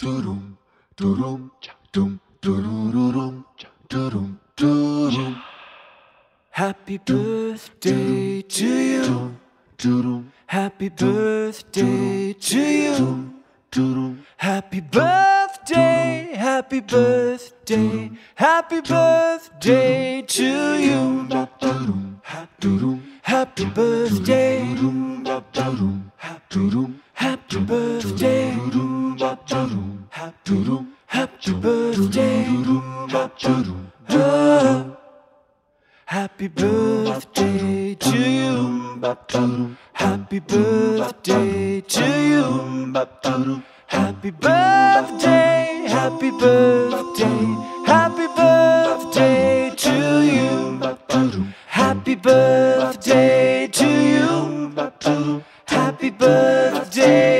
dum cha dum dum cha dum dum dum dum Happy birthday to you. Happy birthday happy birthday Happy birthday to you. Happy birthday, happy birthday, happy birthday Happy birthday to you. Happy, happy birthday, dum dum happy birthday, dum happy, happy birthday. dum Oh, happy birthday to you. Happy birthday to you. Happy birthday,